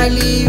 Mali